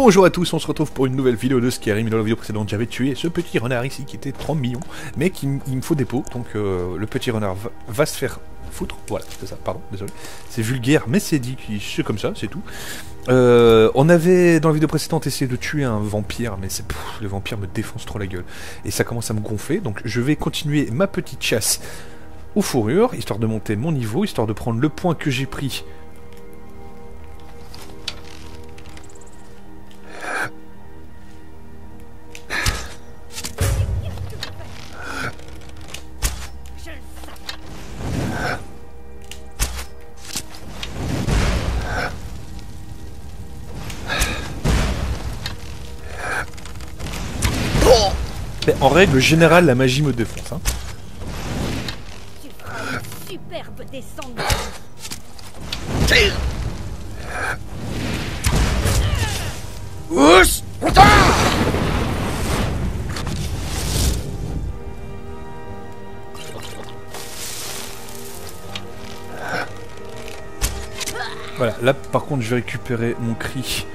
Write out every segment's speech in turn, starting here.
Bonjour à tous, on se retrouve pour une nouvelle vidéo de Skyrim. Dans la vidéo précédente, j'avais tué ce petit renard ici qui était 30 millions, mais qui il me faut des pots, donc euh, le petit renard va, se faire foutre. Voilà, c'est ça, pardon, désolé. C'est vulgaire, mais c'est dit, c'est comme ça, c'est tout. Euh, on avait dans la vidéo précédente essayé de tuer un vampire, mais c'est le vampire me défonce trop la gueule. Et ça commence à me gonfler, donc je vais continuer ma petite chasse aux fourrures, histoire de monter mon niveau, histoire de prendre le point que j'ai pris règle générale, la magie me défonce. Hein. Tu feras une superbe descente. Ouss Voilà, là par contre je vais récupérer mon cri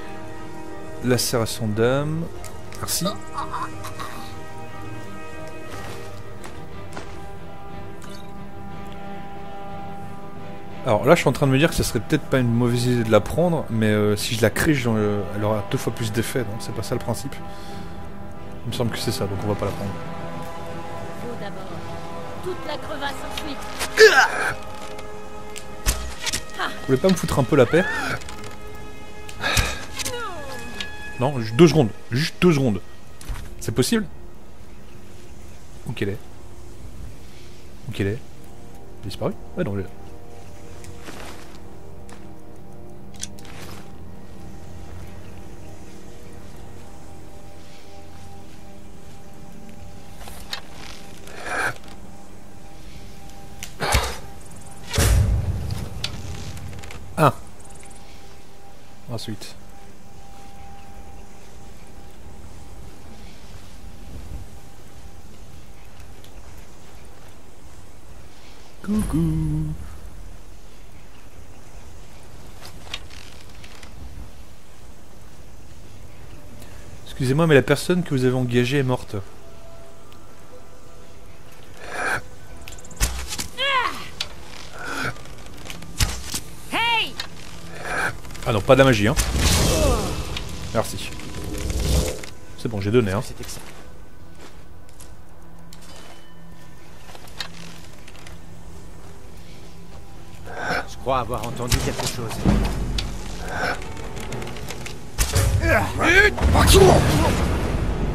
lacération d'âme. Merci. Alors là je suis en train de me dire que ce serait peut-être pas une mauvaise idée de la prendre, mais euh, si je la crée, euh, elle aura deux fois plus d'effet, non C'est pas ça le principe Il me semble que c'est ça, donc on va pas la prendre. Vous d'abord. Toute la crevasse ensuite. Vous voulez pas me foutre un peu la paix? Non, juste deux secondes. Juste deux secondes. C'est possible? Où qu'elle est Où qu'elle est Elle disparue? Ouais, non, elle est là. Coucou Excusez-moi, mais la personne que vous avez engagée est morte. Ah non, pas de la magie, hein. Merci. C'est bon, j'ai donné, hein. Je crois avoir entendu quelque chose.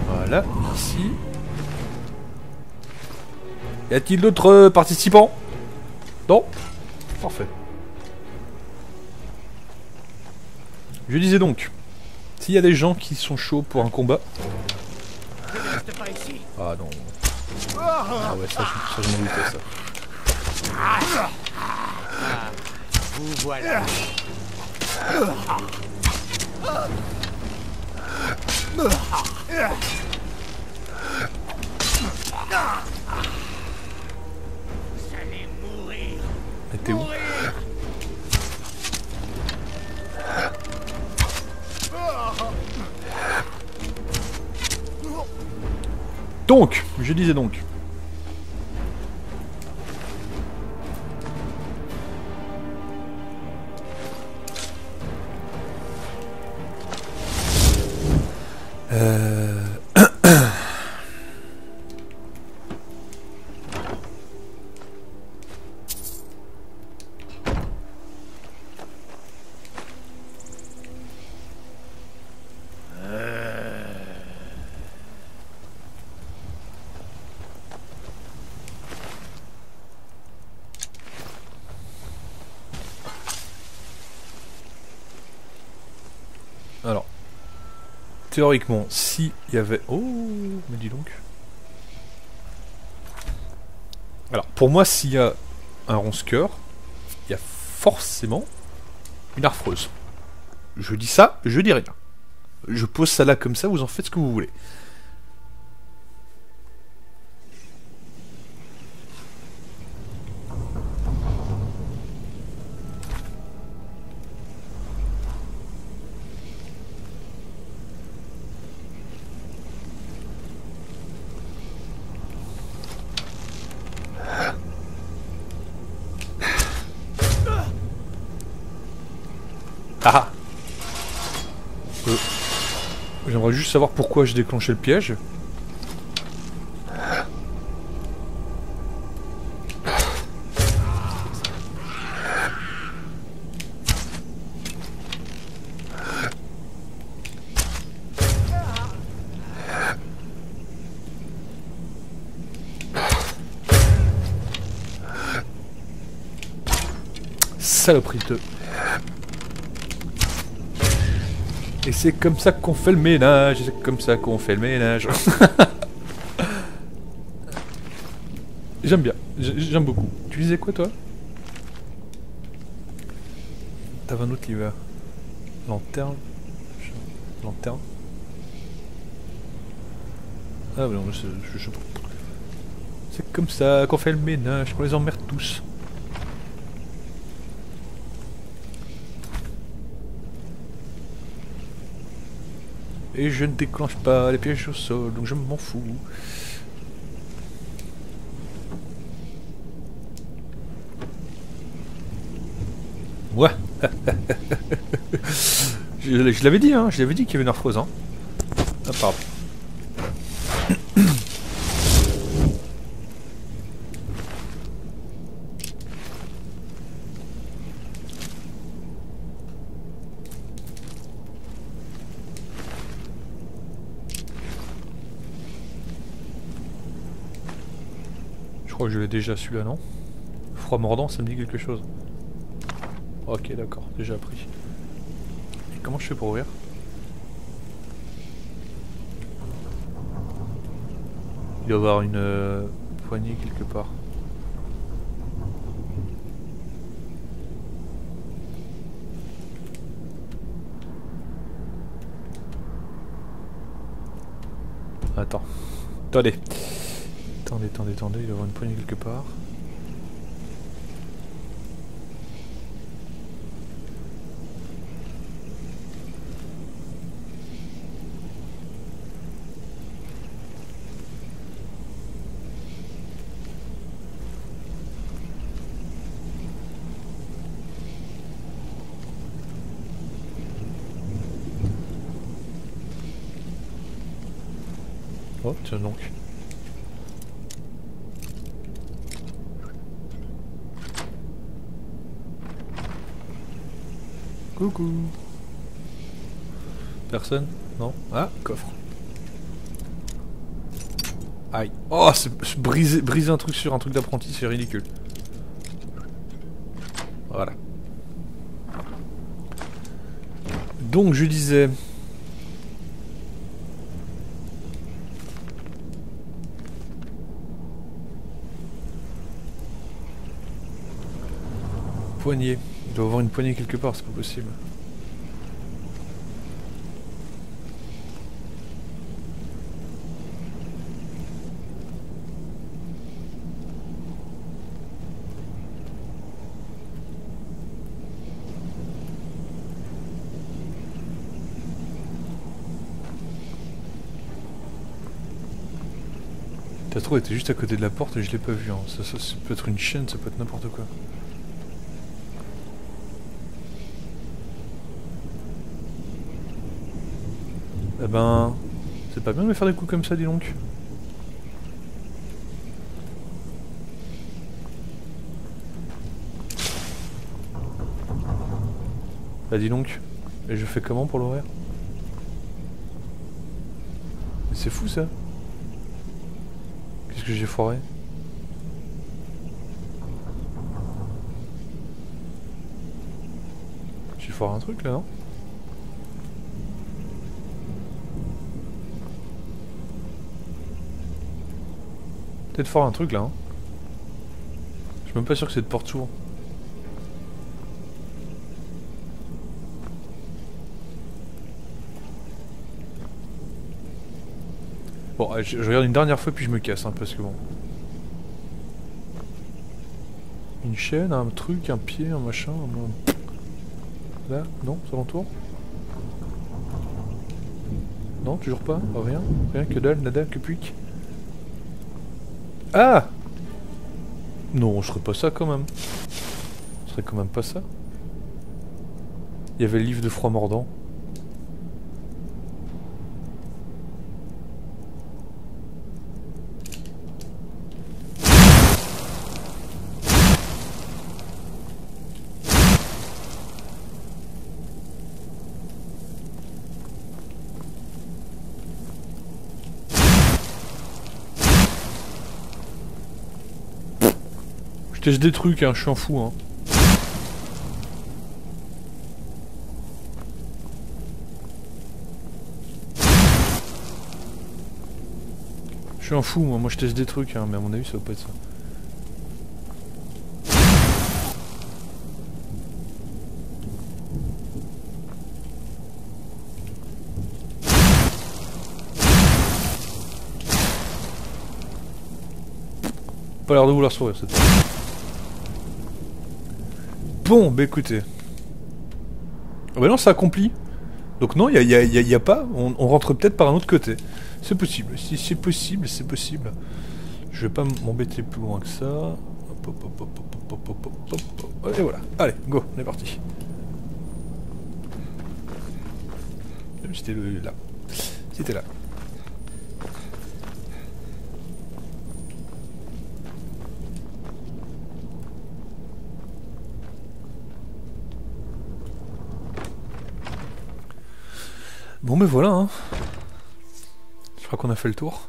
Voilà, merci. Y a-t-il d'autres participants? Non? Parfait. Je disais donc, s'il y a des gens qui sont chauds pour un combat... Ah non. Ah ouais, ça, je- ça je doutais, ça. Vous voilà. Vous allez mourir. Mais t'es où? Donc, je disais donc. Théoriquement, si il y avait... Oh, mais dis donc. Alors, pour moi, s'il y a un ronce-cœur, il y a forcément une harfreuse. Je dis ça, je dis rien. Je pose ça là comme ça, vous en faites ce que vous voulez. Ah Euh, Savoir pourquoi j'ai déclenché le piège. Saloperie de... Et c'est comme ça qu'on fait le ménage, c'est comme ça qu'on fait le ménage. J'aime bien, J'ai- j'aime beaucoup. Tu disais quoi toi? T'avais un autre livre. Lanterne. Lanterne. Ah non, je, je, je. C'est comme ça qu'on fait le ménage, qu'on les emmerde tous. Et je ne déclenche pas les pièges au sol, donc je m'en fous. Ouais. je l'avais dit, hein, je l'avais dit qu'il y avait une arthrose. Hein. Ah, pardon. Crois que je l'ai déjà celui-là, non Froid mordant, ça me dit quelque chose. Ok, d'accord, déjà appris. Et comment je fais pour ouvrir? Il doit y avoir une euh, poignée quelque part. Attends. Attendez. Attendez, attendez, il doit y avoir une poignée quelque part. Oh, tiens donc. Personne Non Ah, coffre. Aïe. Oh, c'est c'est briser, briser un truc sur un truc d'apprenti, c'est ridicule. Voilà. Donc, je disais... Poignée. Y avoir une poignée quelque part, c'est pas possible. Trouve, elle était juste à côté de la porte et je l'ai pas vu. Hein. Ça, ça, ça peut être une chaîne, ça peut être n'importe quoi. Eh ben... C'est pas bien de me faire des coups comme ça, dis donc. Bah dis donc. Et je fais comment pour l'ouvrir Mais c'est fou ça. Qu'est-ce que j'ai foiré? J'ai foiré un truc là, non? Peut-être foiré un truc là, hein Je suis même pas sûr que cette porte s'ouvre. Bon, allez, je, regarde une dernière fois puis je me casse, hein, parce que bon. Une chaîne, un truc, un pied, un machin. Là Non Ça l'entoure Non, toujours pas Rien Rien que dalle, nada, que puic Ah Non, je ferais pas ça quand même. Je ferais quand même pas ça. Il y avait le livre de Froid Mordant. Je teste des trucs, hein, je suis un fou. Hein. Je suis un fou, moi, moi je teste des trucs, hein, mais à mon avis ça va pas être ça. Pas l'air de vouloir sourire cette fois. Bon, bah écoutez. Ah bah non, ça accompli. Donc non, il n'y a, y a, pas. On, rentre peut-être par un autre côté. C'est possible. Si c'est possible, c'est possible. Je vais pas m'embêter plus loin que ça. Hop, hop, hop, Et voilà. Allez, go, on est parti. C'était là. C'était là. Bon, mais voilà, hein. Je crois qu'on a fait le tour.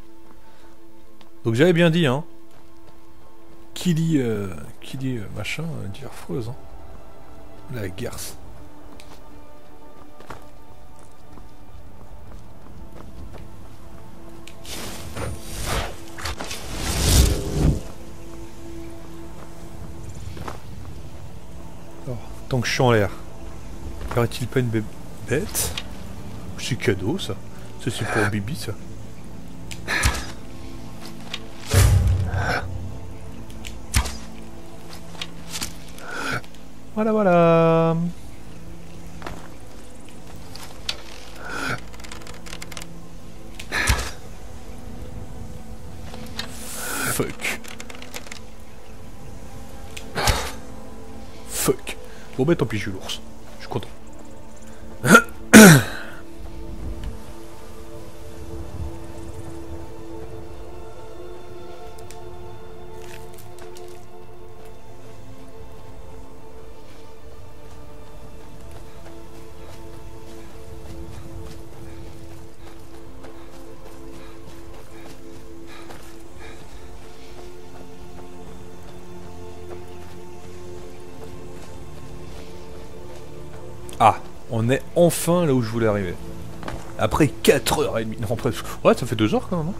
Donc j'avais bien dit, hein. Qui dit, euh, qui dit euh, machin, euh, dit hein. La garce. Alors, tant que je suis en l'air, y aurait-il pas une bête? C'est cadeau ça. C'est pour Bibi ça. Voilà voilà. Fuck. Fuck. Bon bah tant pis, je l'ours. Est enfin là où je voulais arriver. Après 4h30. Non, après... Ouais, ça fait 2 heures quand même. hein.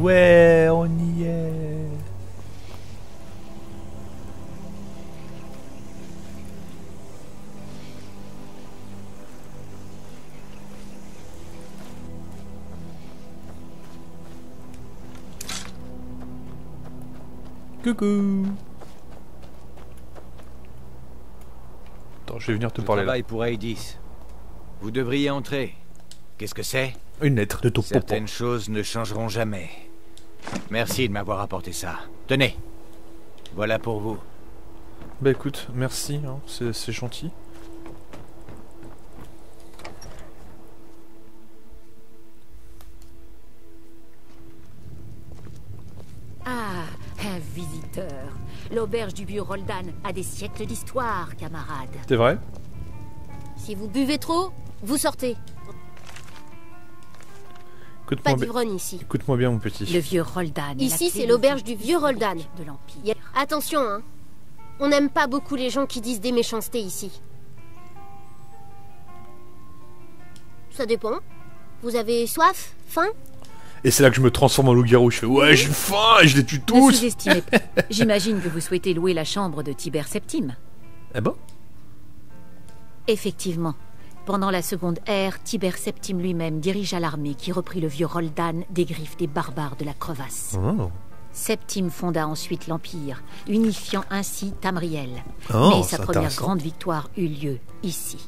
Ouais, on y est. Coucou. Attends, je vais venir te Je parler là. pour Aedis. Vous devriez entrer. Qu'est-ce que c'est? Une lettre de ton papa. Certaines choses ne changeront jamais. Merci de m'avoir apporté ça. Tenez. Voilà pour vous. Bah écoute, merci, hein, c'est gentil. L'auberge du vieux Roldan a des siècles d'histoire, camarade. C'est vrai Si vous buvez trop, vous sortez. Pas Écoute-moi bien. d'ivrogne ici. Écoute-moi bien, mon petit. Le vieux Roldan. Ici, c'est l'auberge du vieux Roldan. de l'Empire. Attention, hein. On n'aime pas beaucoup les gens qui disent des méchancetés ici. Ça dépend. Vous avez soif Faim? Et c'est là que je me transforme en loup-garou. Je fais ouais, j'ai faim et je les tue Ne tous. sous-estimez pas. J'imagine que vous souhaitez louer la chambre de Tiber Septime. Eh ben Effectivement. Pendant la seconde ère, Tiber Septime lui-même dirigea l'armée qui reprit le vieux Roldan des griffes des barbares de la crevasse. Oh, Septime fonda ensuite l'Empire, unifiant ainsi Tamriel. Oh, Mais sa première grande victoire eut lieu ici.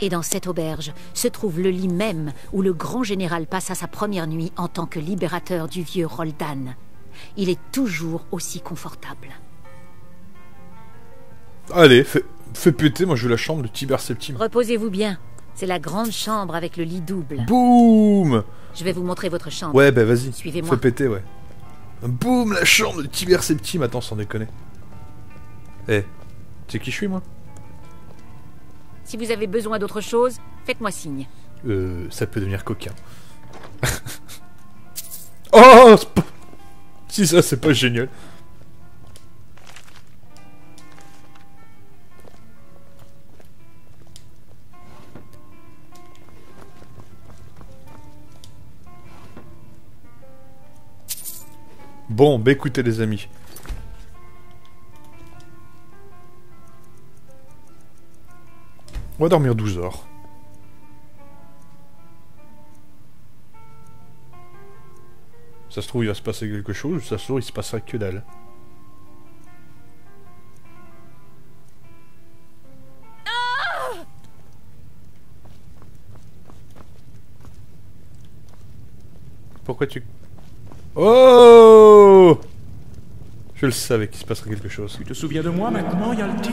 Et dans cette auberge se trouve le lit même où le grand général passa sa première nuit en tant que libérateur du vieux Roldan. Il est toujours aussi confortable. Allez, fais, fais péter, moi je veux la chambre de Tiber Septime. Reposez-vous bien. C'est la grande chambre avec le lit double. Boum Je vais vous montrer votre chambre. Ouais, bah vas-y. Suivez-moi. Fais péter, ouais. Boum, la chambre de Tiber Septime. Attends, sans déconner. Eh, tu sais qui je suis, moi? Si vous avez besoin d'autre chose, faites-moi signe. Euh, ça peut devenir coquin. oh pas- Si ça, c'est pas génial. Bon, bah écoutez les amis. On va dormir 12 heures. Ça se trouve, il va se passer quelque chose, ça se trouve, il se passera que dalle. Pourquoi tu... Oh Je le savais qu'il se passerait quelque chose. Tu te souviens de moi maintenant, Yalti?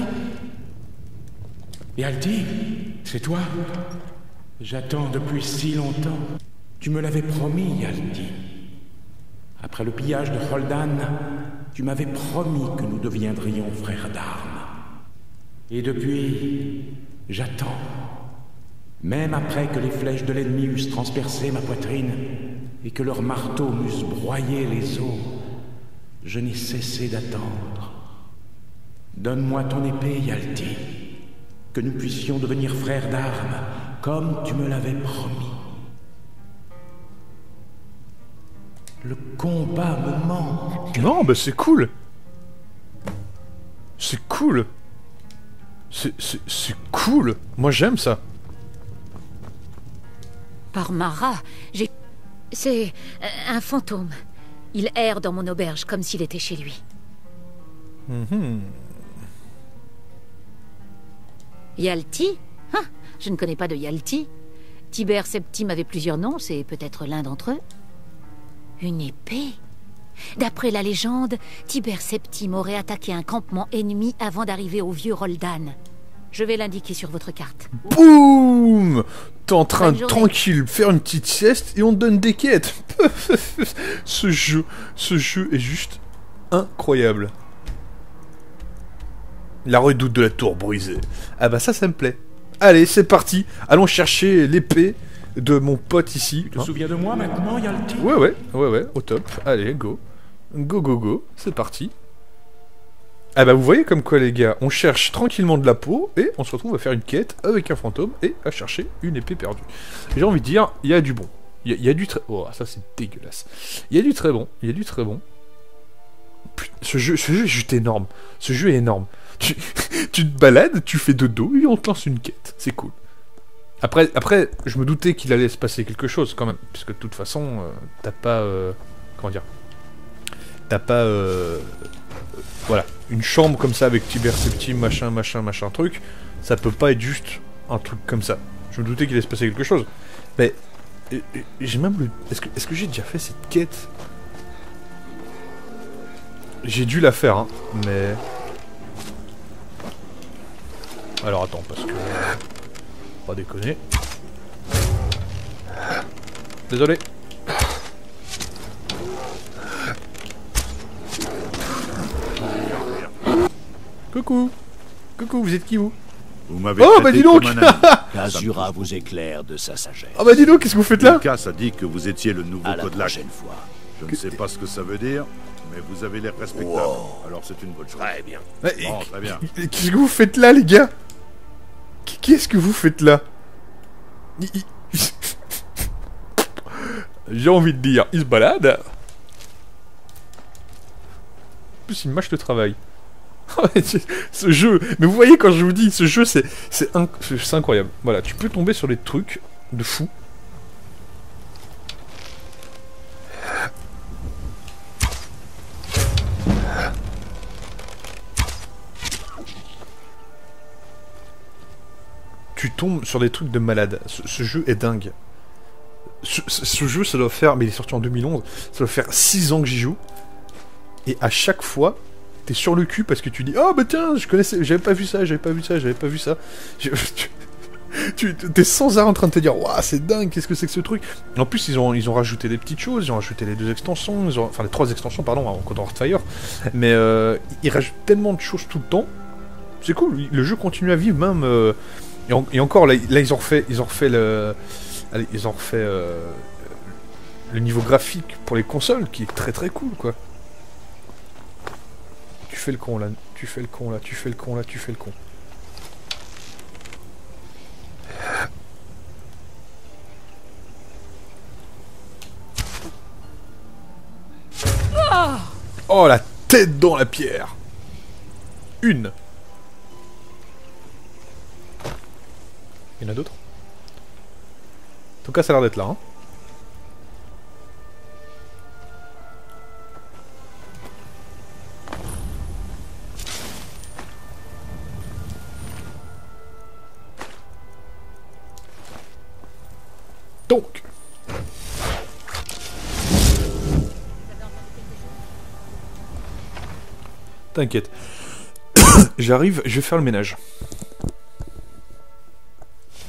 Yalti, c'est toi J'attends depuis si longtemps. Tu me l'avais promis, Yalti. Après le pillage de Holdan, tu m'avais promis que nous deviendrions frères d'armes. Et depuis, j'attends. Même après que les flèches de l'ennemi eussent transpercé ma poitrine et que leurs marteaux m'eussent broyé les os, je n'ai cessé d'attendre. Donne-moi ton épée, Yalti, que nous puissions devenir frères d'armes, comme tu me l'avais promis. Le combat me manque. Non, bah c'est cool C'est cool C'est cool Moi j'aime ça Par Mara, j'ai... C'est euh, un fantôme. Il erre dans mon auberge comme s'il était chez lui. Yalti Hein, Je ne connais pas de Yalti. Tiber Septime avait plusieurs noms, c'est peut-être l'un d'entre eux. Une épée D'après la légende, Tiber Septime aurait attaqué un campement ennemi avant d'arriver au vieux Roldan. Je vais l'indiquer sur votre carte. Boum T'es en train de tranquille faire une petite sieste et on te donne des quêtes Ce jeu, ce jeu est juste incroyable. La redoute de la tour brisée. Ah bah ça, ça me plaît. Allez, c'est parti. Allons chercher l'épée de mon pote ici. Tu te Hein souviens de moi maintenant, Yalti? Ouais, ouais, ouais, ouais, au top. Allez, go. Go, go, go. C'est parti. Ah bah vous voyez comme quoi les gars, on cherche tranquillement de la peau et on se retrouve à faire une quête avec un fantôme et à chercher une épée perdue. J'ai envie de dire, il y a du bon. Il y a, y du très... Oh, ça c'est dégueulasse. Il y a du très bon. Il y a du très bon. Putain, ce jeu, ce jeu est juste énorme. Ce jeu est énorme. Tu, te balades, tu fais dodo et on te lance une quête. C'est cool. Après, après, je me doutais qu'il allait se passer quelque chose quand même, puisque de toute façon, euh, t'as pas, euh, comment dire, t'as pas, euh, voilà, une chambre comme ça avec Tiber Septime, machin, machin, machin, truc, ça peut pas être juste un truc comme ça. Je me doutais qu'il allait se passer quelque chose, mais j'ai même le, est-ce que, est-ce que j'ai déjà fait cette quête? J'ai dû la faire, hein, mais. Alors attends, parce que. Pas déconner. Désolé. Coucou. Coucou, vous êtes qui vous? Vous m'avez Oh, bah dis donc. Azura vous éclaire de sa sagesse. Ah bah dis donc, qu'est-ce que vous faites là? Lucas a dit que vous étiez le nouveau à la Code prochaine fois. Je ne sais pas ce que ça veut dire, mais vous avez l'air respectable. Wow. Alors c'est une bonne chose. Très bien. Bon, très bien. Qu'est-ce que vous faites là, les gars? Qu'est-ce que vous faites là J'ai envie de dire, il se balade. En plus, il mâche le travail. ce jeu, mais vous voyez quand je vous dis, ce jeu, c'est incroyable. Voilà, tu peux tomber sur des trucs de fou. Sur des trucs de malade. Ce, jeu est dingue. Ce, jeu, ça doit faire, mais il est sorti en 2011, ça doit faire 6 ans que j'y joue. Et à chaque fois, t'es sur le cul parce que tu dis Oh bah tiens, je connaissais, j'avais pas vu ça, j'avais pas vu ça, j'avais pas vu ça. Tu t'es sans arrêt en train de te dire Waouh, c'est dingue, qu'est-ce que c'est que ce truc? En plus, ils ont, ils ont rajouté des petites choses, ils ont rajouté les deux extensions, enfin les trois extensions, pardon, en Code Hardfire. Mais euh, ils rajoutent tellement de choses tout le temps. C'est cool, le jeu continue à vivre même. euh, et, en- et encore, là, là, ils ont refait, ils ont refait le, allez, ils ont refait euh, le niveau graphique pour les consoles, qui est très très cool, quoi. Tu fais le con là, tu fais le con là, tu fais le con là, tu fais le con. Oh la tête dans la pierre Une Il y en a d'autres En tout cas, ça a l'air d'être là. Hein. Donc T'inquiète. J'arrive, je vais faire le ménage.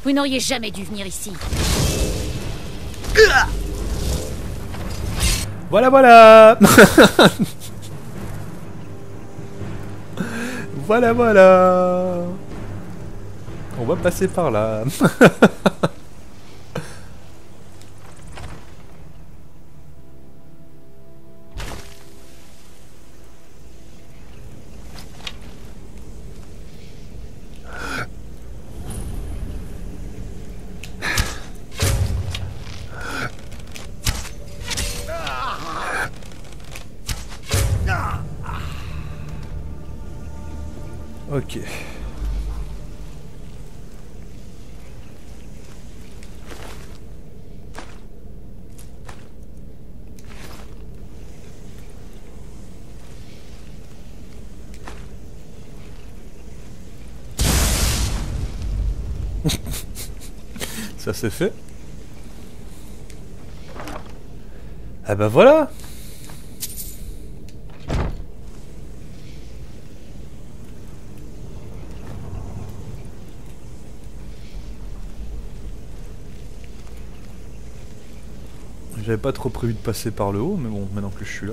Vous n'auriez jamais dû venir ici. Voilà, voilà Voilà, voilà On va passer par là. Ça c'est fait. Ah bah voilà J'avais pas trop prévu de passer par le haut, mais bon, maintenant que je suis là.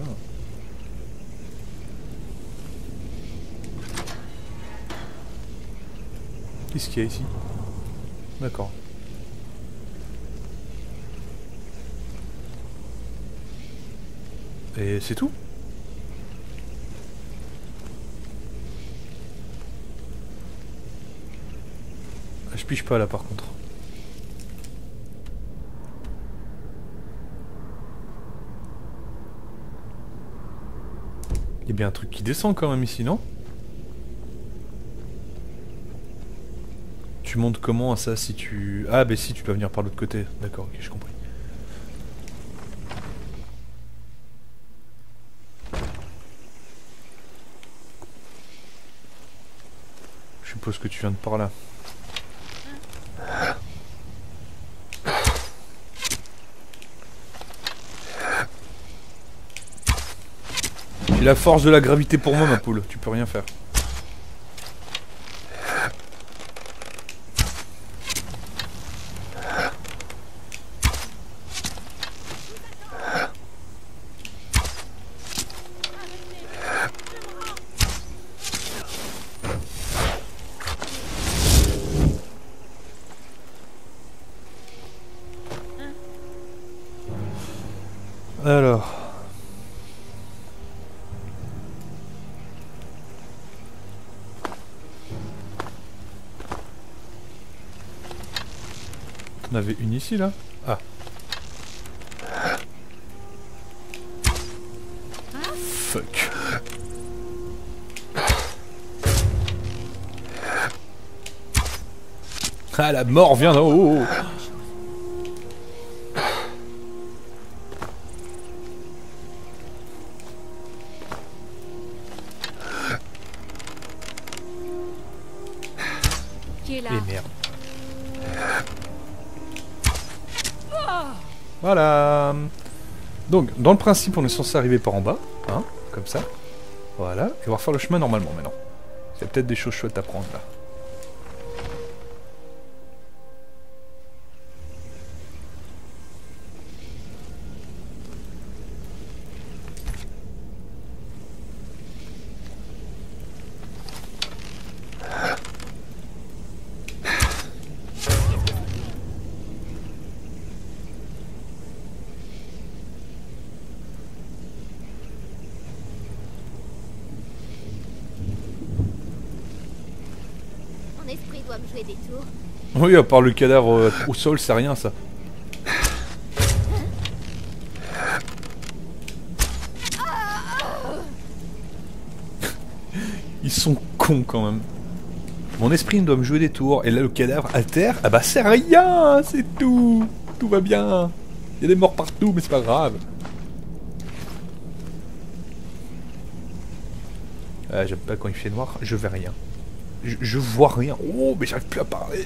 Qu'est-ce qu'il y a ici? D'accord. Et c'est tout Ah, Je pige pas là par contre. Il y a bien un truc qui descend quand même ici, non? Tu montes comment à ça si tu... Ah bah si, tu peux venir par l'autre côté. D'accord, ok, j'ai compris. Suppose que tu viens de par là. J'ai la force de la gravité pour moi, ma poule. Tu peux rien faire. On avait une ici là Ah. Fuck. Ah la mort vient d'en haut Voilà. Donc, dans le principe, on est censé arriver par en bas, hein, comme ça. Voilà, et on va refaire le chemin normalement maintenant. Il y a peut-être des choses chouettes à prendre là. Mon esprit doit me jouer des tours. Oui, à part le cadavre euh, au sol, c'est rien ça. Ils sont cons quand même. Mon esprit doit me jouer des tours. Et là, le cadavre à terre, ah bah c'est rien, c'est tout. Tout va bien. Il y a des morts partout, mais c'est pas grave. Ah, J'aime pas quand il fait noir, je vais rien. Je, vois rien. Oh, mais j'arrive plus à parler.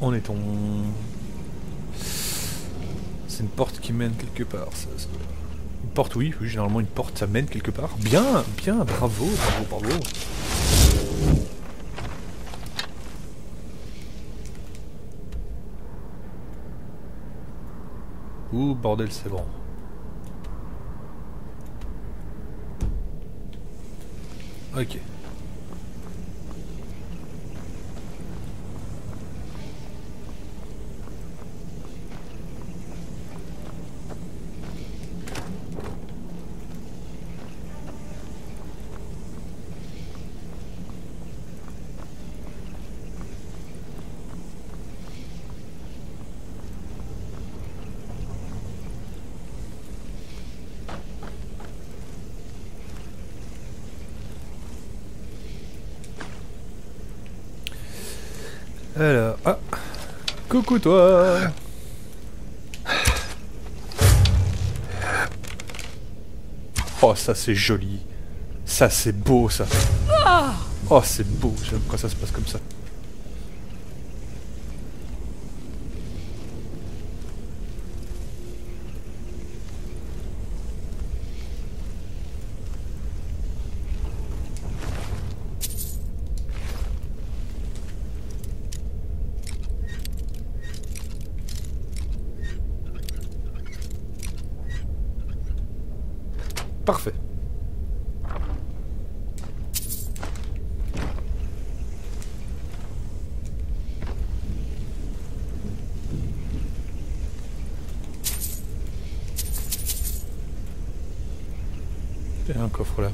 On est on. C'est une porte qui mène quelque part. Ça, ça- Une porte, oui, oui, généralement une porte, ça mène quelque part. Bien, bien, bravo, bravo, bravo. Bordel, c'est bon. Ok. Alors, ah, coucou toi. Oh, ça c'est joli. Ça c'est beau ça. Oh, c'est beau. J'aime quand ça se passe comme ça. Parfait. Un coffre là.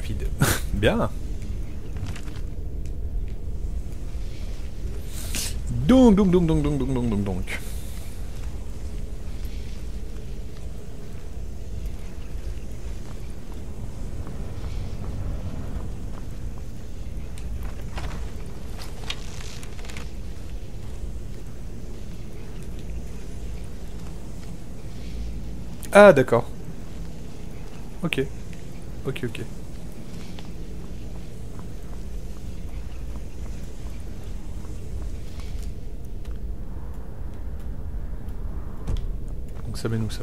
Vide. Bien. Donc, donc, donc, donc, donc, donc, donc, donc, donc. Ah, d'accord. Ok. Ok, ok. Donc ça mène où ça?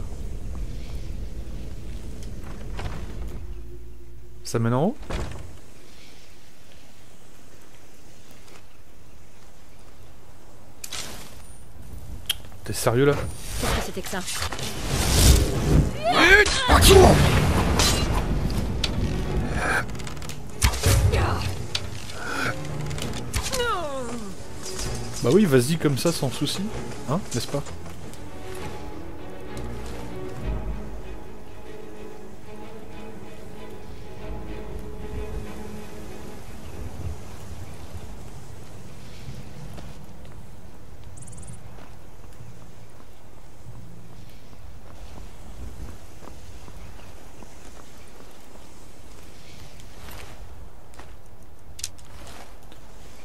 Ça mène en haut? T'es sérieux là? Qu'est-ce que c'était que ça? Bah oui, vas-y comme ça sans souci, hein, n'est-ce pas?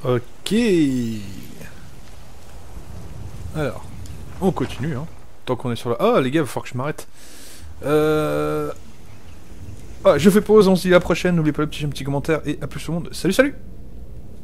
Ok. Alors, on continue. Hein. tant qu'on est sur la... Ah, les gars, il va falloir que je m'arrête. Euh... Ah, je fais pause, on se dit à la prochaine. N'oubliez pas le petit, un petit commentaire et à plus tout le monde. Salut, salut